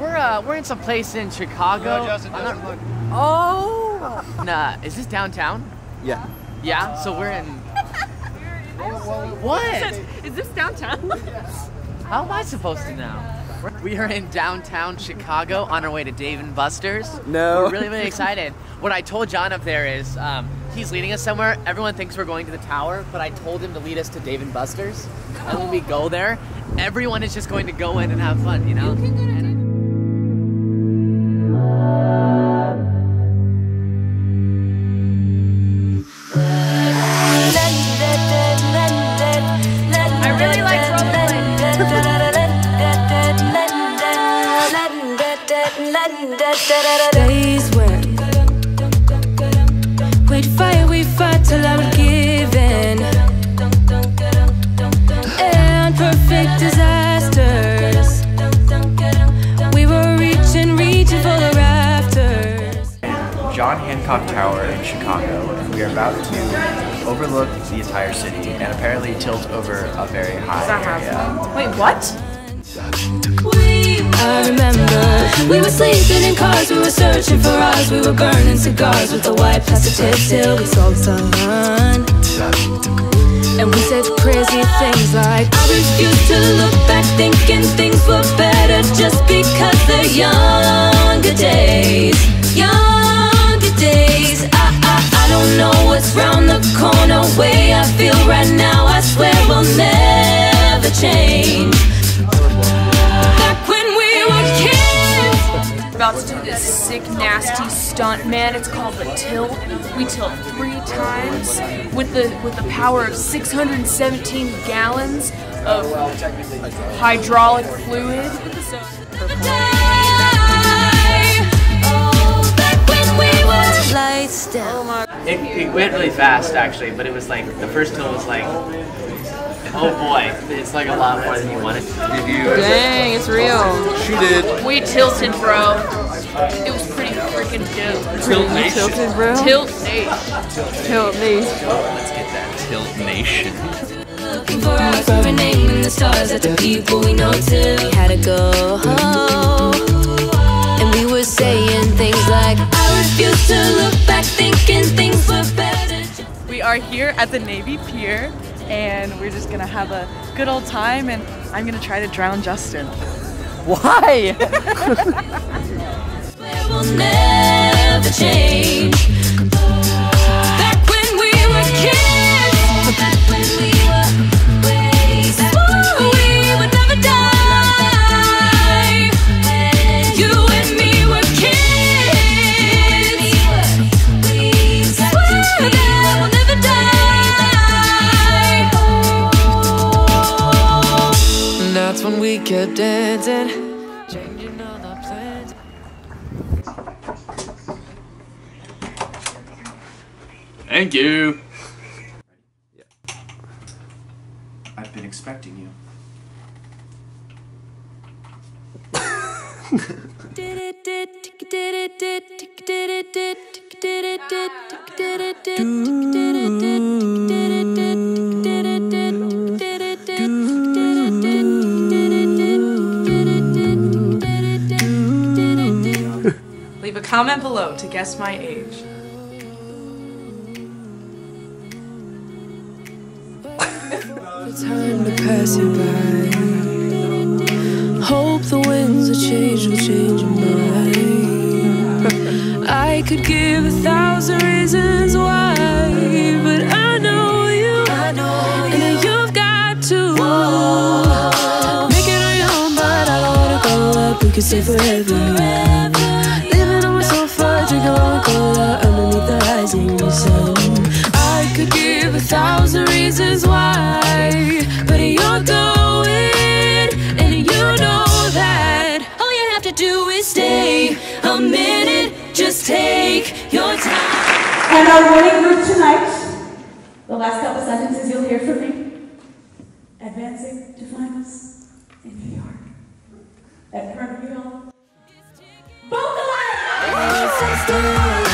We're uh we're in some place in Chicago. No, Justin, I'm Justin, not- look. Oh. Nah, is this downtown? Yeah. Yeah. So we're in. What? Is this downtown? How am I supposed to know? We are in downtown Chicago on our way to Dave and Buster's. No. We're really, really excited. What I told John up there is um, he's leading us somewhere. Everyone thinks we're going to the tower, but I told him to lead us to Dave and Buster's. And when we go there, everyone is just going to go in and have fun, you know? And- Days when we'd fight, we'd fight till I would give in. And perfect disasters. We were reaching, reaching for the rafters. John Hancock Tower in Chicago, and we are about to overlook the entire city and apparently tilt over a very high area. Wait, what? I remember we were sleeping in cars, we were searching for ours, we were burning cigars with the white plastic tips till we saw the sun. And we said crazy things like I refuse to look back thinking things were better just because they're younger days. Sick, nasty stunt, man. It's called the tilt. We tilt three times with the with the power of 617 gallons of hydraulic fluid. Oh, back when we were lights down. Oh it, it went really fast actually, but it was like the first hill was like, oh boy, it's like a lot more than you wanted. Did you? Dang, it's real. She did. We tilted, bro. It was pretty freaking dope. Tilt Nation. tilted, bro. Tilt nation. Tilt nation. Let's get that Tilt Nation. Looking for our favorite name in the stars at the people we know too. We had to go. And we were saying things like, I refuse to look back thinking things were better. We are here at the Navy Pier and we're just gonna have a good old time and I'm gonna try to drown Justin. Why? Back when we were kids. We. We would never die. You and me were kids. That we'll never die. That's when we kept dancing. Changing all the plans. Thank you. Yeah. I've been expecting you. Leave a comment below to guess my age. Time to pass you by. Hope the winds of change will change your mind. I could give a thousand reasons why, but I know you, and that you've got to. Make it on your own, but I don't wanna go up. We could stay forever. Living on my sofa, drinking rum cola underneath the rising sun. Could give a thousand reasons why, but you're going, and you know that. All you have to do is stay a minute, just take your time. And our winning group tonight, the last couple sentences you'll hear from me. Advancing to finals in New York at Carnegie Hall. Vocalight!